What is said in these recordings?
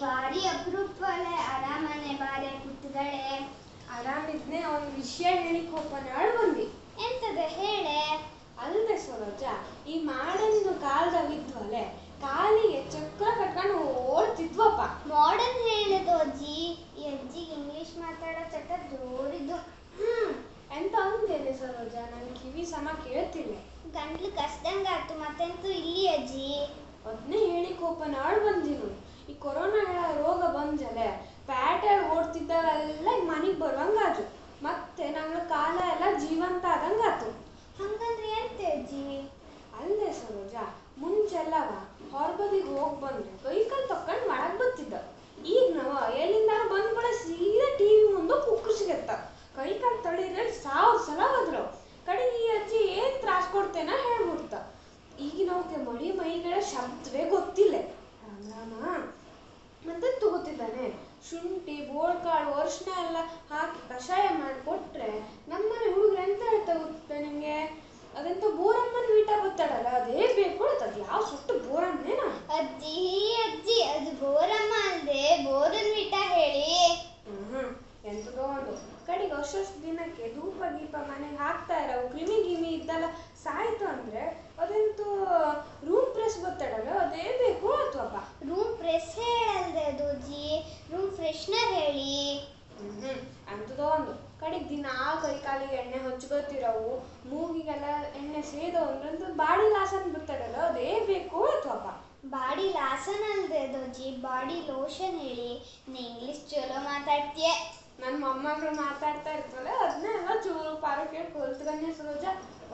ಬಾರಿ ಅಪರೂಪಳೆ ಅರಾಮನೆ ಬಾರೆ ಪುಟ್ಟಗಳೇ ಆರಾಮಿದ್ನೆ ಒಂದು ವಿಷಯ ಹೇಳಿಕ್ ಹೋಗ್ಬನಾಳ್ ಬಂದಿ ಎಂತದ ಹೇಳೆ? ಅಲ್ದೆ ಸರೋಜ ಈ ಮಾಡನ್ನು ಕಾಲದಾಗಿದ್ವಲೆ ಕಾಲಿಗೆ ಚಕ್ರ ಕಟ್ಕೊಂಡು ಓಡ್ತಿದ್ವಪ್ಪ. ಮಾಡರ್ನ್ ಹೇಳಿದ್ದು ಅಜ್ಜಿ. ಈ ಅಜ್ಜಿಗೆ ಇಂಗ್ಲಿಷ್ ಮಾತಾಡೋ ಚಟ ಜೋರಿದ್ದು. ಹ್ಮ್ ಎಂತ ಅಂದೇನೆ ಸರೋಜ? ನನ್ ಕಿವಿ ಸಮ ಕೇಳ್ತಿಲ್ಲ. ಗಂಟ್ಲು ಕಸ್ದಂಗಾತು ಮತ್ತೆಂತೂ ಇಲ್ಲಿ ಅಜ್ಜಿ? ಅದನ್ನೇ ಹೇಳಿಕ್ ಹೋಗ್ಬನಾಳ್ ಬಂದಿನು ಈ ಕೊರೋನಾ ರೋಗ ಬಂದಲೆ ಪ್ಯಾಟೆಲ್ ಓಡ್ತಿದ್ದವೆಲ್ಲ ಈಗ ಮನೆಗೆ ಬರುವಂಗಾತು ಮತ್ತೆ ನಮ್ಮ ಕಾಲ ಎಲ್ಲ ಜೀವಂತ ಆದಂಗಾತು ಹಂಗಂದ್ರೆ ಎಂತ ಜೀವಿ ಅಲ್ಲೇ ಸರೋಜ ಮುಂಚೆಲ್ಲವ ಹೊರಬದಿಗೆ ಹೋಗಿ ಬಂದ್ರೆ ಕೈಕಲ್ ಕಾಲು ತಕ್ಕೊಂಡು ಒಳಗ್ ಬರ್ತಿದ್ದ ಈಗ ನಾವು ಎಲ್ಲಿಂದ ಬಂದ್ ಕೂಡ ಸೀದಾ ಟಿವಿ ಮುಂದೆ ಕುಕ್ಕರ್ಸಿಗೆತ್ತ. ಕೈ ಕಾಲು ತೊಳಿದ್ರೆ ಸಾವಿರ ಸಲ ಹೋದ್ರು. ಕಡೆಗೆ ಈ ಅಜ್ಜಿ ಏನ್ ತ್ರಾಸ್ ಕೊಡ್ತೇನ ಹೇಳ್ಬಿಡ್ತ. ಈಗಿನವಕ್ಕೆ ಮಡಿ ಮೈಗಳ ಶಬ್ದವೇ ಗೊತ್ತಿಲ್ಲ ರಾಮ ರಾಮ ಮತ್ತೆ ತಗೋತಿದ್ದಾನೆ ಶುಂಠಿ ಬೋಳ್ಕಾಳು ಅರಿಶಿನ ಎಲ್ಲ ಹಾಕಿ ಕಷಾಯ ಮಾಡಿಕೊಟ್ರೆ ನಮ್ಮನೆ ಹುಡುಗರು ಎಂತ ಹೇಳ್ತಾ ಗೊತ್ತಾ ನಿಮ್ಗೆ ಅದೆಂತ ಬೋರಮ್ಮನ ವೀಟ ಗೊತ್ತಾಡಲ್ಲ ಅದೇ ಬೇಕು ಅದು ಯಾವ ಸುಟ್ಟು ಬೋರಮ್ಮೇನ ಅಜ್ಜಿ ಅಜ್ಜಿ ಅದು ಬೋರಮ್ಮ ಅಂದ್ರೆ ಬೋರನ್ ವೀಟ ಹೇಳಿ. ಹ್ಮ್ ಎಂತದೋ ಒಂದು ಕಡೆಗೆ ವರ್ಷ ದಿನಕ್ಕೆ ಧೂಪ ಗೀಪ ಮನೆಗೆ ಹಾಕ್ತಾ ಇರೋ ಕ್ರಿಮಿ ಗಿಮಿ ಇದ್ದಲ್ಲ ಸಾಯ್ತು ಅಂದ್ರೆ ಅದೆಂತೂ ರೂಮ್ ಪ್ರೆಸ್ ಗೊತ್ತಾಡಲ್ಲ ಅದೇ ಬೇಕು ಅಥವಪ್ಪ ರೂಮ್ ಪ್ರೆಸ್ ಹೇಳಲ್ದೆ ಅದು ಅಜ್ಜಿ ರೂಮ್ ಫ್ರೆಶ್ನರ್ ಹೇಳಿ ಹ್ಮ್ ಅಂತದೋ ಒಂದು ಕಡೆಗೆ ದಿನ ಕೈ ಕಾಲಿಗೆ ಎಣ್ಣೆ ಹಚ್ಕೋತಿರವು ಮೂಗಿಗೆಲ್ಲ ಎಣ್ಣೆ ಸೇದೋ ಅಂದ್ರಂತೂ ಬಾಡಿ ಲಾಸನ್ ಬಿಡ್ತಾರಲ್ಲ ಅದೇ ಬೇಕು ಅಥವಾ ಬಾಡಿ ಲಾಸನ್ ಅಲ್ದೆ ಅದು ಅಜ್ಜಿ ಬಾಡಿ ಲೋಷನ್ ಹೇಳಿ. ನೀ ಇಂಗ್ಲಿಷ್ ಚಲೋ ಮಾತಾಡ್ತೀಯ. ನನ್ನ ಮೊಮ್ಮಗಳು ಮಾತಾಡ್ತಾ ಇರ್ತಲ್ಲ ಅದನ್ನೆಲ್ಲ ಚೂರು ಪಾರು ಕೇಳಿ ಕಲ್ತ್ಕೊಂಡೆ ಸರೋಜ.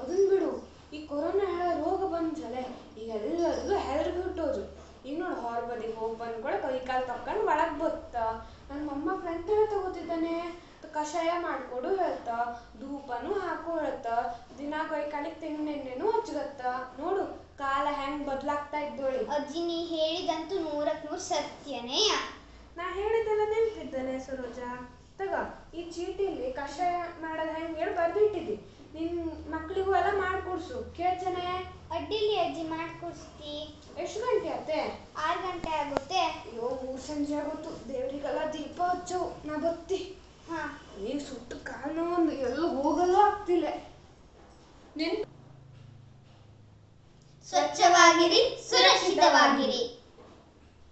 ಅದನ್ನ ಬಿಡು ಈ ಕೊರೋನಾ ಹೇಳೋ ರೋಗ ಬಂದ್ಸಲೆ ಈಗ ಎಲ್ಲರಿಗೂ ಹೆದರ್ಗಿ ಬಿಟ್ಟೋದು ಇನ್ನು ನೋಡು ಹೊರ ಬದಿಗೆ ಹೋಗಿ ಬಂದ್ ಕೂಡ ಕೈ ಕಾಲು ತಕ್ಕೊಂಡು ಒಳಗೆ ಬತ್ತ? ನನ್ನ ಮೊಮ್ಮಕ್ಳು ಎಂತ ತಗೋತಿದ್ದಾನೆ? ಕಷಾಯ ಮಾಡ್ಕೊಡು ಹೇಳ್ತ ಧೂಪನು ಹಾಕು ಹೇಳ್ತ ದಿನ ಕೈ ಕಾಲಿಗೆ ತೆಂಗಿನೆಣ್ಣೆನೂ ಹಚ್ಗತ್ತ. ನೋಡು ಕಾಲ ಹೆಂಗ್ ಬದ್ಲಾಗ್ತಾ ಇದ್ದೋಳಿ. ಅಜ್ಜಿ ನೀ ಹೇಳಿದಂತೂ ನೂರಕ್ ನೂರ್ ಸತ್ಯನೇ. ನಾ ಹೇಳಿದ್ದೆಲ್ಲ ನೆನ್ಪಿದ್ದಾನೆ ಸರೋಜ. ತಗ ಈ ಚೀಟಿಲಿ ಕಷಾಯ ಮಾಡೋದು ಹೆಂಗ್ ಹೇಳಿ ಬರ್ದಿಟ್ಟಿದ್ದಿ. ನಿನ್ ಮಕ್ಳಿಗೂ ಎಲ್ಲ ಮಾಡ್ಕೊಡ್ಸು. ಕೇಳ್ತಾನೆ. ಅಡ್ಡಿಲಿ ಅಜ್ಜಿ ಮಾಡ್ಕೊಡ್ಸ್ತಿ. ಎಷ್ಟು ಗಂಟೆ ಆತೆ? ಆರು ಗಂಟೆ ಆಗುತ್ತೆ. ಅಯ್ಯೋ ಮೂರು ಸಂಜೆ ಆಗುತ್ತು. ದೇವ್ರಿಗೆಲ್ಲ ದೀಪ ಹಚ್ಚವು ನಾ ಬತ್ತಿ ಈಗ ಸುಟ್ಟು ಕಾಲು ಒಂದು ಎಲ್ಲೂ ಹೋಗಲು ಆಗ್ತಿಲ್ಲ. ಸ್ವಚ್ಛವಾಗಿರಿ ಸುರಕ್ಷಿತವಾಗಿರಿ.